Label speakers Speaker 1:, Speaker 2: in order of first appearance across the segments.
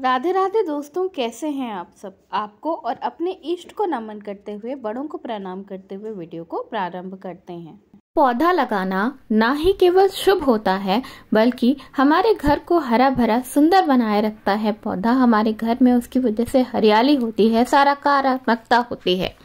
Speaker 1: राधे राधे दोस्तों, कैसे हैं आप सब? आपको और अपने इष्ट को नमन करते हुए, बड़ों को प्रणाम करते हुए वीडियो को प्रारंभ करते हैं।
Speaker 2: पौधा लगाना ना ही केवल शुभ होता है, बल्कि हमारे घर को हरा भरा सुंदर बनाए रखता है पौधा। हमारे घर में उसकी वजह से हरियाली होती है सकारात्मकता होती है।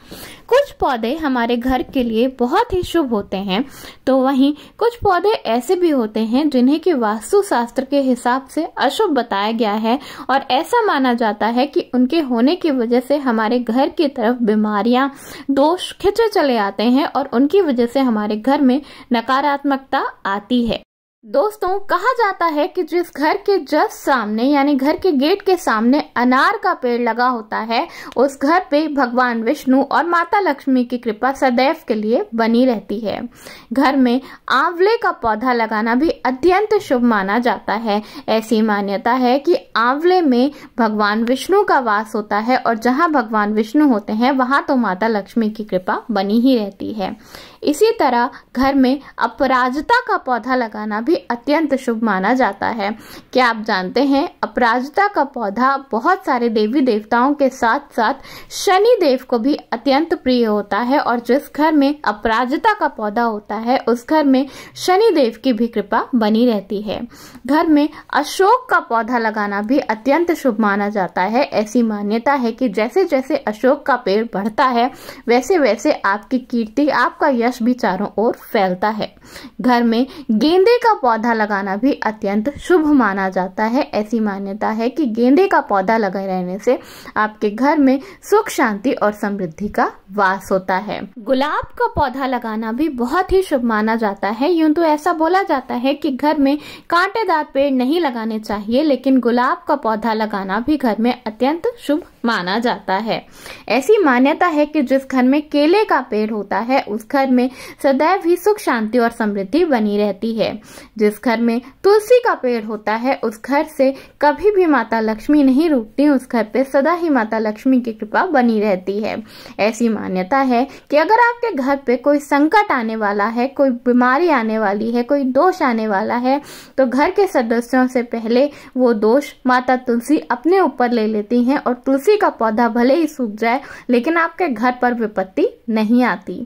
Speaker 2: कुछ पौधे हमारे घर के लिए बहुत ही शुभ होते हैं तो वहीं कुछ पौधे ऐसे भी होते हैं जिन्हें की वास्तु शास्त्र के हिसाब से अशुभ बताया गया है और ऐसा माना जाता है कि उनके होने की वजह से हमारे घर की तरफ़ बीमारियाँ, दोष खिंचे चले आते हैं और उनकी वजह से हमारे घर में नकारात्मकता आती है। दोस्तों, कहा जाता है कि जिस घर के जस्ट सामने, यानी घर के गेट के सामने अनार का पेड़ लगा होता है, उस घर पे भगवान विष्णु और माता लक्ष्मी की कृपा सदैव के लिए बनी रहती है। घर में आंवले का पौधा लगाना भी अत्यंत शुभ माना जाता है। ऐसी मान्यता है कि आंवले में भगवान विष्णु का वास होता है और जहाँ भगवान विष्णु होते हैं, वहाँ तो माता लक्ष्मी की कृपा बनी ही रहती है। इसी तरह घर में अपराजता का पौधा लगाना भी अत्यंत शुभ माना जाता है। क्या आप जानते हैं, अपराजता का पौधा बहुत सारे देवी देवताओं के साथ साथ शनि देव को भी अत्यंत प्रिय होता है और जिस घर में अपराजता का पौधा होता है, उस घर में शनि देव की भी कृपा बनी रहती है। घर में अशोक का पौधा लगाना भी अत्यंत शुभ माना जाता है। ऐसी मान्यता है कि जैसे जैसे अशोक का पेड़ बढ़ता है वैसे वैसे आपकी कीर्ति, आपका यश भी चारों ओर फैलता है। घर में गेंदे का पौधा लगाना भी अत्यंत शुभ माना जाता है। ऐसी मान्यता है कि गेंदे का पौधा लगे रहने से आपके घर में सुख, शांति और समृद्धि का वास होता है। गुलाब का पौधा लगाना भी बहुत ही शुभ माना जाता है। यूँ तो ऐसा बोला जाता है कि घर में कांटेदार पेड़ नहीं लगाने चाहिए, लेकिन गुलाब का पौधा लगाना भी घर में अत्यंत शुभ माना जाता है। ऐसी मान्यता है कि जिस घर में केले का पेड़ होता है, उस घर में सदैव ही सुख, शांति और समृद्धि बनी रहती है। जिस घर में तुलसी का पेड़ होता है, उस घर से कभी भी माता लक्ष्मी नहीं रुकती, उस घर पे सदा ही माता लक्ष्मी की कृपा बनी रहती है। ऐसी मान्यता है कि अगर आपके घर पे कोई संकट आने वाला है, कोई बीमारी आने वाली है, कोई दोष आने वाला है तो घर के सदस्यों से पहले वो दोष माता तुलसी अपने ऊपर ले लेती हैं और तुलसी का पौधा भले ही सूख जाए, लेकिन आपके घर पर विपत्ति नहीं आती।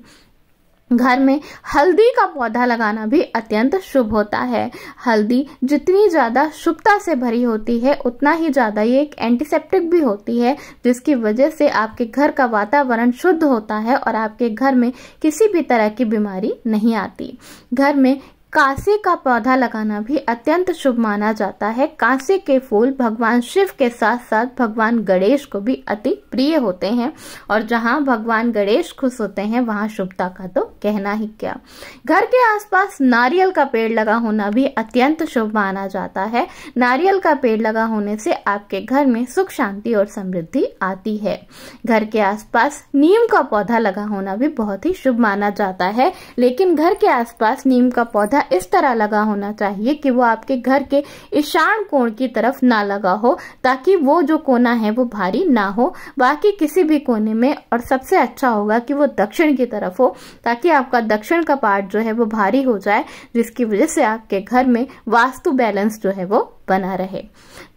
Speaker 2: घर में हल्दी का पौधा लगाना भी अत्यंत शुभ होता है। हल्दी जितनी ज़्यादा शुभता से भरी होती है, उतना ही ज़्यादा ये एक एंटीसेप्टिक भी होती है, जिसकी वजह से आपके घर का वातावरण शुद्ध होता है और आपके घर में किसी भी तरह की बीमारी नहीं आती। घर में कांसे का पौधा लगाना भी अत्यंत शुभ माना जाता है। कांसे के फूल भगवान शिव के साथ साथ भगवान गणेश को भी अति प्रिय होते हैं और जहाँ भगवान गणेश खुश होते हैं, वहाँ शुभता का तो कहना ही क्या? घर के आसपास नारियल का पेड़ लगा होना भी अत्यंत शुभ माना जाता है। नारियल का पेड़ लगा होने से आपके घर में सुख, शांति और समृद्धि आती है। घर के आसपास नीम का पौधा लगा होना भी बहुत ही शुभ माना जाता है। लेकिन घर के आसपास नीम का पौधा इस तरह लगा होना चाहिए कि वो आपके घर के ईशान कोण की तरफ़ ना लगा हो, ताकि वो जो कोना है वो भारी ना हो। बाकी किसी भी कोने में और सबसे अच्छा होगा कि वो दक्षिण की तरफ़ हो, ताकि आपका दक्षिण का पार्ट जो है वो भारी हो जाए, जिसकी वजह से आपके घर में वास्तु बैलेंस जो है वो बना रहे।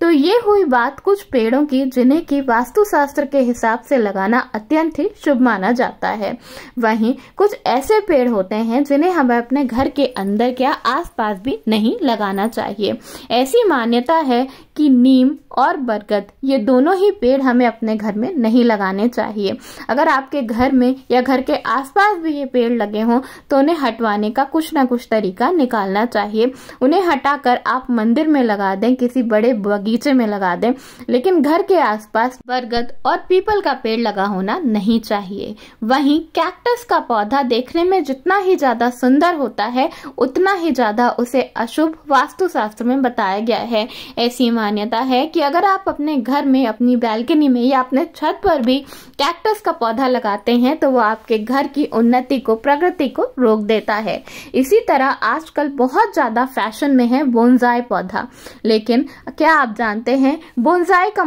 Speaker 2: तो ये हुई बात कुछ पेड़ों की, जिन्हें की वास्तु शास्त्र के हिसाब से लगाना अत्यंत ही शुभ माना जाता है। वहीं कुछ ऐसे पेड़ होते हैं, जिन्हें हमें अपने घर के अंदर क्या आसपास भी नहीं लगाना चाहिए। ऐसी मान्यता है कि नीम और बरगद, ये दोनों ही पेड़ हमें अपने घर में नहीं लगाने चाहिए। अगर आपके घर में या घर के आसपास भी ये पेड़ लगे हों तो उन्हें हटवाने का कुछ ना कुछ तरीका निकालना चाहिए। उन्हें हटाकर आप मंदिर में लगा दें, किसी बड़े बगीचे में लगा दें, लेकिन घर के आसपास बरगद और पीपल का पेड़ लगा होना नहीं चाहिए। वहीं कैक्टस का पौधा देखने में जितना ही ज़्यादा सुंदर होता है, उतना ही ज़्यादा उसे अशुभ वास्तु शास्त्र में बताया गया है। ऐसी मान्यता है कि अगर आप अपने घर में, अपनी बैल्कनी में या अपने छत पर भी कैक्टस का पौधा लगाते हैं तो वो आपके घर की उन्नति को, प्रगति को रोक देता है। इसी तरह आजकल बहुत ज़्यादा फ़ैशन में है बोनजाई पौधा। लेकिन क्या आप जानते हैं बोनजाई का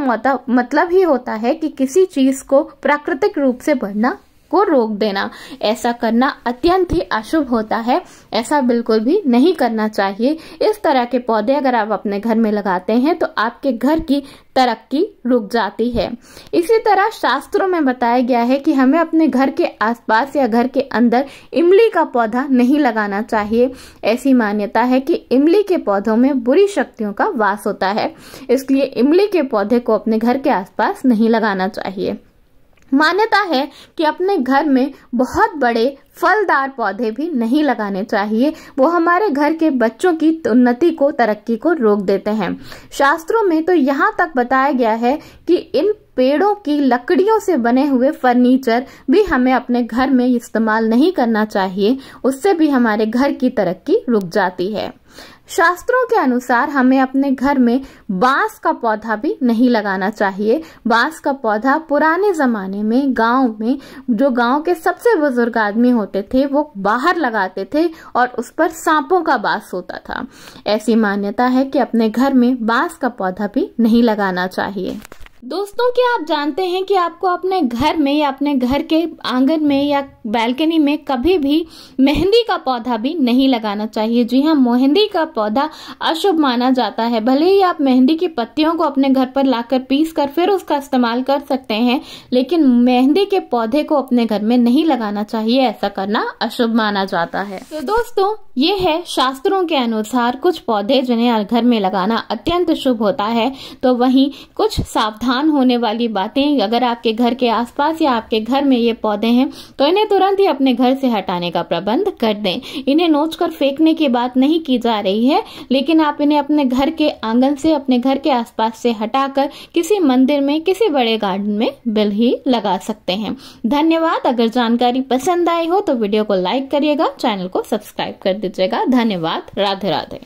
Speaker 2: मतलब ही होता है कि किसी चीज़ को प्राकृतिक रूप से बढ़ना? को रोक देना। ऐसा करना अत्यंत ही अशुभ होता है। ऐसा बिल्कुल भी नहीं करना चाहिए। इस तरह के पौधे अगर आप अपने घर में लगाते हैं तो आपके घर की तरक्की रुक जाती है। इसी तरह शास्त्रों में बताया गया है कि हमें अपने घर के आसपास या घर के अंदर इमली का पौधा नहीं लगाना चाहिए। ऐसी मान्यता है कि इमली के पौधों में बुरी शक्तियों का वास होता है। इसलिए इमली के पौधे को अपने घर के आसपास नहीं लगाना चाहिए। मान्यता है कि अपने घर में बहुत बड़े फलदार पौधे भी नहीं लगाने चाहिए। वो हमारे घर के बच्चों की उन्नति को, तरक्की को रोक देते हैं। शास्त्रों में तो यहाँ तक बताया गया है कि इन पेड़ों की लकड़ियों से बने हुए फर्नीचर भी हमें अपने घर में इस्तेमाल नहीं करना चाहिए। उससे भी हमारे घर की तरक्की रुक जाती है। शास्त्रों के अनुसार हमें अपने घर में बाँस का पौधा भी नहीं लगाना चाहिए। बाँस का पौधा पुराने जमाने में, गाँव में, जो गाँव के सबसे बुज़ुर्ग आदमी होते थे, वो बाहर लगाते थे और उस पर सांपों का बाँस होता था। ऐसी मान्यता है कि अपने घर में बाँस का पौधा भी नहीं लगाना चाहिए। दोस्तों, क्या आप जानते हैं कि आपको अपने घर में या अपने घर के आँगन में या बैल्कनी में कभी भी मेहंदी का पौधा भी नहीं लगाना चाहिए? जी हाँ मेहंदी का पौधा अशुभ माना जाता है। भले ही आप मेहंदी की पत्तियों को अपने घर पर लाकर पीस कर फिर उसका इस्तेमाल कर सकते हैं, लेकिन मेहंदी के पौधे को अपने घर में नहीं लगाना चाहिए। ऐसा करना अशुभ माना जाता है। तो दोस्तों, ये है शास्त्रों के अनुसार कुछ पौधे जिन्हें घर में लगाना अत्यंत शुभ होता है तो वहीं कुछ सावधान नुकसान होने वाली बातें, अगर आपके घर के आसपास या आपके घर में ये पौधे हैं तो इन्हें तुरंत ही अपने घर से हटाने का प्रबंध कर दें। इन्हें नोच कर फेंकने की बात नहीं की जा रही है, लेकिन आप इन्हें अपने घर के आँगन से, अपने घर के आसपास से हटाकर किसी मंदिर में, किसी बड़े गार्डन में बिल ही लगा सकते हैं। धन्यवाद। अगर जानकारी पसंद आई हो तो वीडियो को लाइक करिएगा, चैनल को सब्सक्राइब कर दीजिएगा। धन्यवाद। राधे राधे